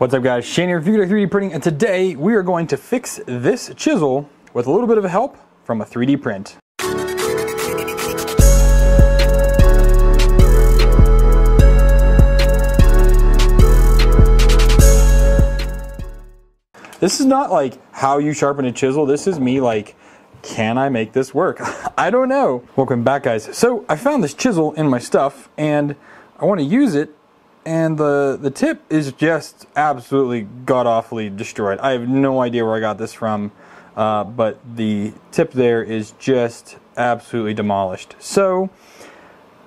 What's up guys, Shane here, Fugatech 3D Printing, and today we are going to fix this chisel with a little bit of help from a 3D print. This is not like how you sharpen a chisel, this is me like, can I make this work? I don't know. Welcome back guys. So I found this chisel in my stuff and I want to use it and the the tip is just absolutely god awfully destroyed. I have no idea where I got this from, uh, but the tip there is just absolutely demolished. So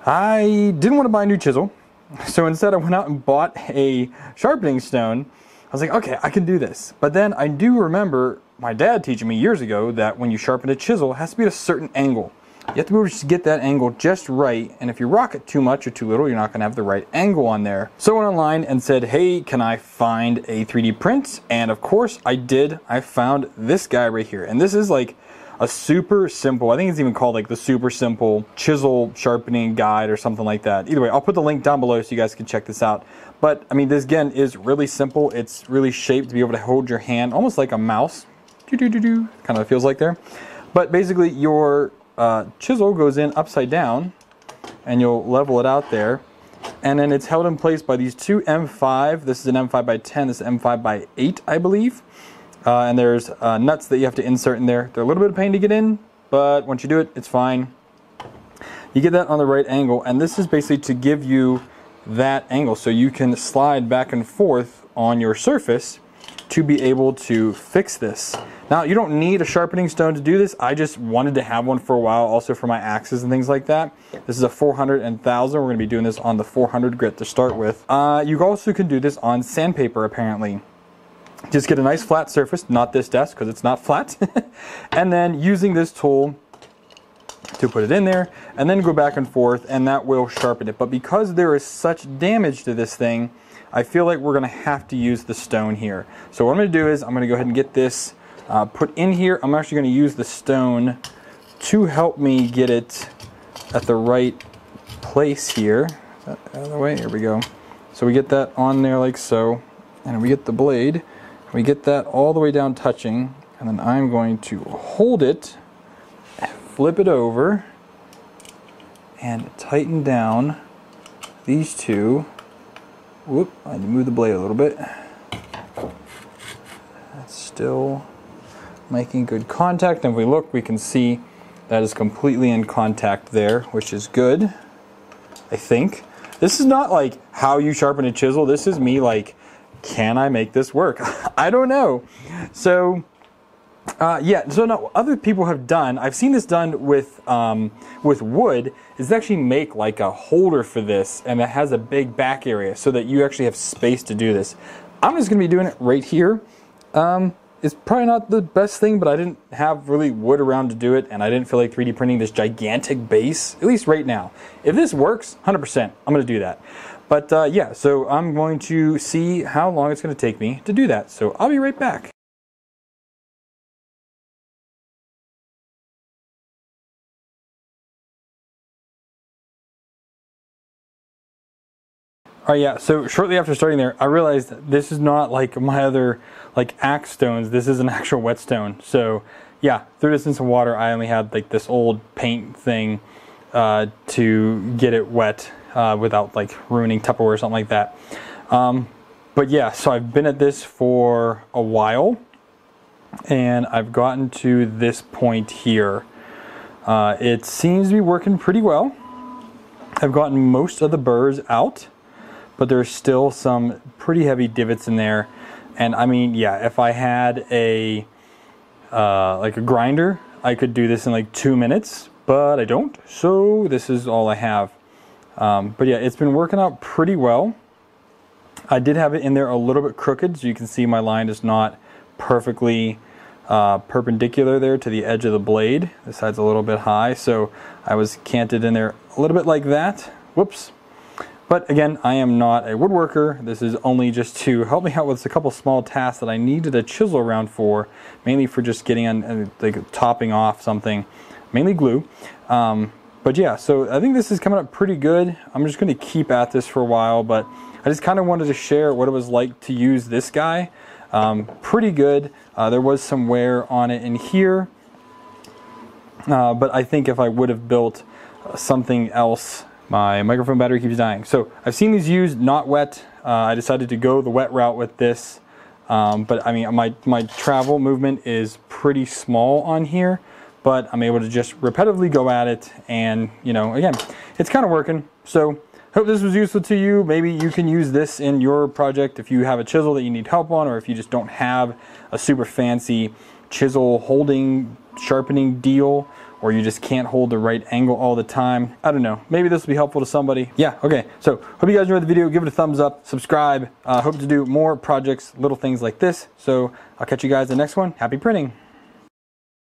I didn't want to buy a new chisel, so instead I went out and bought a sharpening stone. I was like, okay, I can do this. But then I do remember my dad teaching me years ago that when you sharpen a chisel, it has to be at a certain angle. You have to be able to get that angle just right, and if you rock it too much or too little, you're not going to have the right angle on there. So I went online and said, hey, can I find a 3D print? And of course I did. I found this guy right here. And this is like a super simple, I think it's even called like the super simple chisel sharpening guide or something like that. Either way, I'll put the link down below so you guys can check this out. But I mean, this again is really simple. It's really shaped to be able to hold your hand almost like a mouse. Doo -doo -doo kind of feels like there. But basically your uh, chisel goes in upside down and you'll level it out there. And then it's held in place by these two M5 this is an M5 by 10 this is M5 by 8 I believe. Uh, and there's uh, nuts that you have to insert in there. They're a little bit of pain to get in but once you do it it's fine. You get that on the right angle and this is basically to give you that angle so you can slide back and forth on your surface to be able to fix this now, you don't need a sharpening stone to do this. I just wanted to have one for a while, also for my axes and things like that. This is a 400 and 1000. We're going to be doing this on the 400 grit to start with. Uh, you also can do this on sandpaper, apparently. Just get a nice flat surface, not this desk because it's not flat. and then using this tool to put it in there and then go back and forth and that will sharpen it. But because there is such damage to this thing, I feel like we're going to have to use the stone here. So what I'm going to do is I'm going to go ahead and get this uh, put in here. I'm actually going to use the stone to help me get it at the right place here. Out of the way? Here we go. So we get that on there like so, and we get the blade. We get that all the way down touching, and then I'm going to hold it, flip it over, and tighten down these two. Whoop, I need to move the blade a little bit. That's still making good contact. And if we look, we can see that is completely in contact there, which is good, I think. This is not like how you sharpen a chisel. This is me like, can I make this work? I don't know. So, uh, yeah, so now other people have done, I've seen this done with, um, with wood, is actually make like a holder for this and it has a big back area so that you actually have space to do this. I'm just going to be doing it right here. Um, it's probably not the best thing, but I didn't have really wood around to do it, and I didn't feel like 3D printing this gigantic base, at least right now. If this works, 100%, I'm to do that. But uh, yeah, so I'm going to see how long it's to take me to do that. So I'll be right back. All right, yeah, so shortly after starting there, I realized this is not like my other like axe stones. This is an actual whetstone. So yeah, this in some water. I only had like this old paint thing uh, to get it wet uh, without like ruining Tupperware or something like that. Um, but yeah, so I've been at this for a while and I've gotten to this point here. Uh, it seems to be working pretty well. I've gotten most of the burrs out but there's still some pretty heavy divots in there. And I mean, yeah, if I had a uh, like a grinder, I could do this in like two minutes, but I don't. So this is all I have. Um, but yeah, it's been working out pretty well. I did have it in there a little bit crooked, so you can see my line is not perfectly uh, perpendicular there to the edge of the blade. This side's a little bit high, so I was canted in there a little bit like that. Whoops. But again, I am not a woodworker. This is only just to help me out with a couple small tasks that I needed a chisel around for, mainly for just getting on, uh, like topping off something, mainly glue. Um, but yeah, so I think this is coming up pretty good. I'm just going to keep at this for a while, but I just kind of wanted to share what it was like to use this guy. Um, pretty good. Uh, there was some wear on it in here, uh, but I think if I would have built something else, my microphone battery keeps dying. So I've seen these used not wet. Uh, I decided to go the wet route with this. Um, but I mean, my, my travel movement is pretty small on here, but I'm able to just repetitively go at it. And, you know, again, it's kind of working. So hope this was useful to you. Maybe you can use this in your project if you have a chisel that you need help on, or if you just don't have a super fancy chisel holding, sharpening deal or you just can't hold the right angle all the time. I don't know. Maybe this will be helpful to somebody. Yeah, okay. So hope you guys enjoyed the video. Give it a thumbs up, subscribe. Uh, hope to do more projects, little things like this. So I'll catch you guys in the next one. Happy printing.